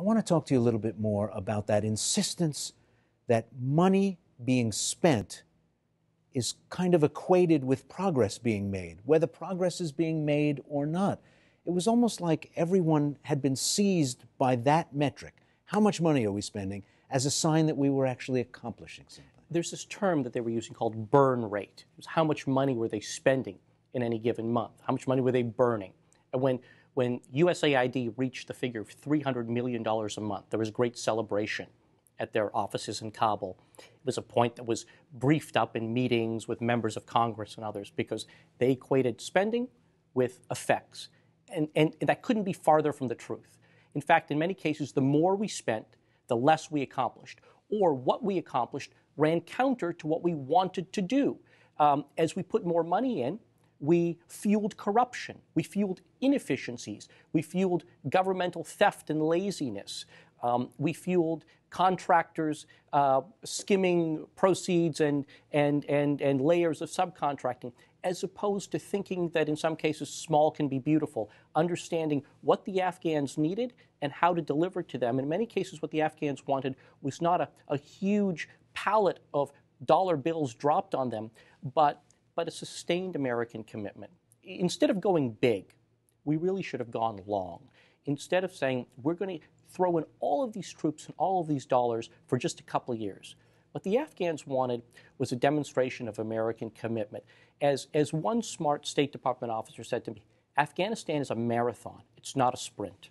I want to talk to you a little bit more about that insistence that money being spent is kind of equated with progress being made, whether progress is being made or not. It was almost like everyone had been seized by that metric. How much money are we spending as a sign that we were actually accomplishing something? There's this term that they were using called burn rate. It was how much money were they spending in any given month? How much money were they burning? And when when USAID reached the figure of $300 million a month, there was great celebration at their offices in Kabul. It was a point that was briefed up in meetings with members of Congress and others because they equated spending with effects. And, and, and that couldn't be farther from the truth. In fact, in many cases, the more we spent, the less we accomplished. Or what we accomplished ran counter to what we wanted to do. Um, as we put more money in, we fueled corruption, we fueled inefficiencies, we fueled governmental theft and laziness, um, we fueled contractors uh, skimming proceeds and, and, and, and layers of subcontracting, as opposed to thinking that in some cases small can be beautiful, understanding what the Afghans needed and how to deliver to them. In many cases, what the Afghans wanted was not a, a huge pallet of dollar bills dropped on them, but, but a sustained American commitment. Instead of going big, we really should have gone long. Instead of saying, we're going to throw in all of these troops and all of these dollars for just a couple of years. What the Afghans wanted was a demonstration of American commitment. As, as one smart State Department officer said to me, Afghanistan is a marathon, it's not a sprint.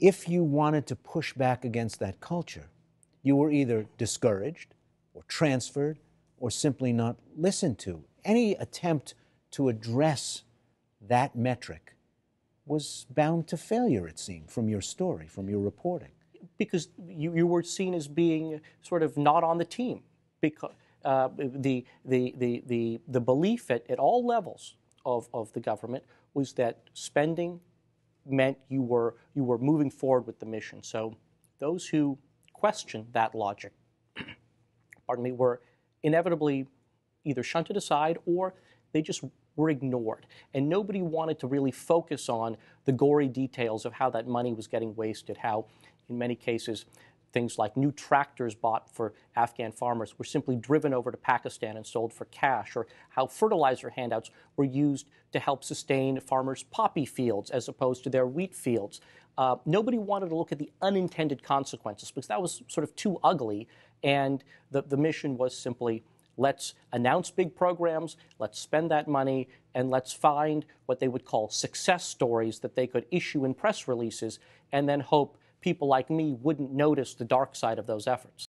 If you wanted to push back against that culture, you were either discouraged or transferred or simply not listened to. Any attempt to address that metric was bound to failure, it seemed, from your story, from your reporting. Because you, you were seen as being sort of not on the team. Because uh, the, the, the, the, the belief at, at all levels of, of the government was that spending meant you were, you were moving forward with the mission. So those who questioned that logic, pardon me, were inevitably either shunted aside or they just were ignored. And nobody wanted to really focus on the gory details of how that money was getting wasted, how, in many cases, things like new tractors bought for Afghan farmers were simply driven over to Pakistan and sold for cash, or how fertilizer handouts were used to help sustain farmers' poppy fields as opposed to their wheat fields. Uh, nobody wanted to look at the unintended consequences because that was sort of too ugly, and the, the mission was simply Let's announce big programs, let's spend that money, and let's find what they would call success stories that they could issue in press releases and then hope people like me wouldn't notice the dark side of those efforts.